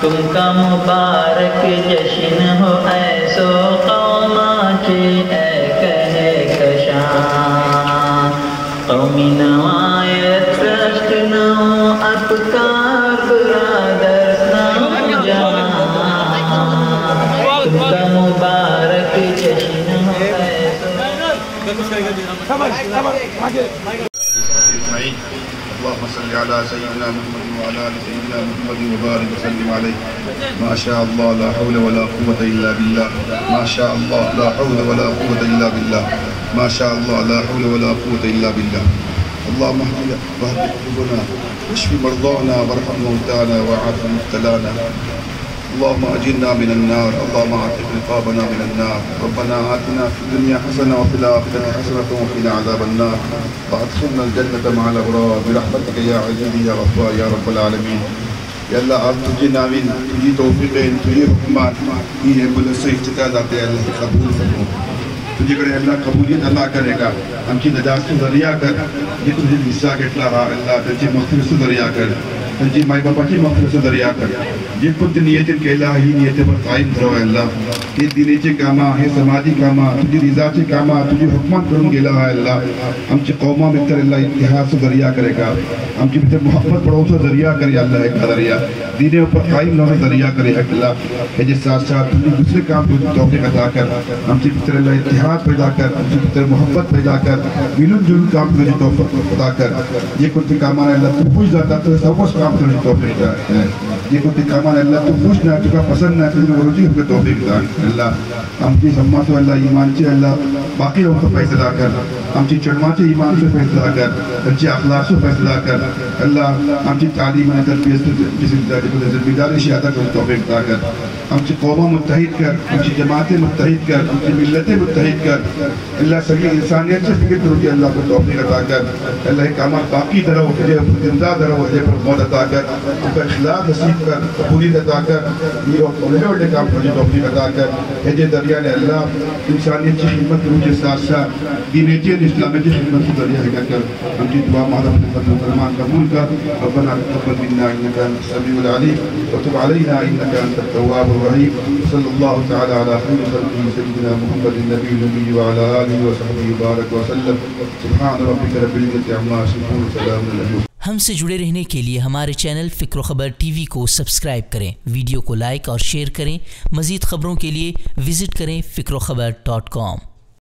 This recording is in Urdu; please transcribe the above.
تم کا مبارک جشن ہو ایسو قوما کی اے کہے کشان قومی نوائے اللہم صلی علی سیدنا محمد و علی سیدنا محمد و بارک وسلم علی ما شاء اللہ لا حول ولا قوة الا باللہ ما شاء اللہ لا حول ولا قوة الا باللہ ما شاء اللہ لا حول ولا قوة الا باللہ اللهم اهدنا واهد قلوبنا واشف مرضانا وارحم موتانا وعاف مبتلانا. اللهم اجرنا من النار اللهم اعتق رقابنا من النار. ربنا آتنا في الدنيا حسنة وفي الآخرة حسنة وقنا عذاب النار. وادخلنا الجنة مع الأبرار برحمتك يا عزيز يا غفار يا رب العالمين. یا اللہ آپ تجھے تجھے توفیق ہے تجھے حکمان یہ ہے بلد سے قبول. فرمو تجھے کرے اللہ قبولیت عطا کرے گا۔ ہم کی نجات سے ذریعہ کر۔ یہ تجھے حصہ کٹلا رہا اللہ تجھے مغفرت سے ذریعہ کر۔ تجھے مائی باپا کی مغفرت سے ذریعہ کر۔ یہ کت نیتن کے اللہ ہی نیت پر قائم کرو اے اللہ۔ یہ دینے چے کاما ہے سماجی کاما تجھے رضا چے کاما تجھے حکمت کروں گے اللہ اللہ۔ ہم چے قومہ میں اللہ اتحاد سے ذریعہ کرے گا۔ ہم کی بہتر محبت پڑھو سے ذریعہ کرے اللہ ایک ذریعہ۔ دینے اوپر قائم نہ ذریعہ کرے اللہ۔ ہے جس ساتھ ساتھ تجھے دوسرے کام کو توفیق عطا کر۔ ہم سے بہتر اللہ اتحاد پیدا کر۔ ہم سے بہتر محبت پیدا کر۔ ملن جلن کام کو توفیق عطا کر۔ یہ کچھ کامان اللہ تو یہ کچھ کامان اللہ تو خوش نہ چکا پسند نہ تجھے ورجی ہم کے توفیق دان اللہ ہم کی سمات اللہ ایمان چے اللہ باقی لوگوں کو فیصلہ کر ہم کی چڑما چے ایمان سے فیصلہ کر ہم کی اخلاق سے فیصلہ کر اللہ ہم کی تعلیم اور تربیت سے جس ذمہ داری شہادت کو توفیق عطا کر ہم کی قوموں متحد کر، ہم جماعتیں متحد کر، ہم ملتیں متحد کر۔ اللہ سگی انسانیت سے فکر کرو کہ اللہ کو توفیق عطا کر۔ اللہ کامات باقی درو مجھے زندہ درو مجھے پر موت عطا کر۔ ہم کا اخلاق نصیب کر قبولیت عطا کر۔ یہ وقت انہیں وڈے کام مجھے جی توفیق عطا کر۔ ہے دریا نے اللہ انسانیت کی خدمت کرو کے ساتھ ساتھ دینیتی اور اسلامی کی خدمت کی دریا ہے کر۔ ہم کی دعا مہدہ خدمت مسلمان قبول کر۔ ربنا تقبل منا انك انت السميع العليم وتب علينا انك انت التواب الرحيم. صلى الله تعالى على خير خلقه سيدنا محمد النبي النبي وعلى اله وصحبه وبارك وسلم. سبحان ربك رب العزه عما يصفون سلام على ہم سے جڑے رہنے کے لیے ہمارے چینل فکر و خبر ٹی وی کو سبسکرائب کریں، ویڈیو کو لائک اور شیئر کریں۔ مزید خبروں کے لیے وزٹ کریں فکر و خبر ڈاٹ کام۔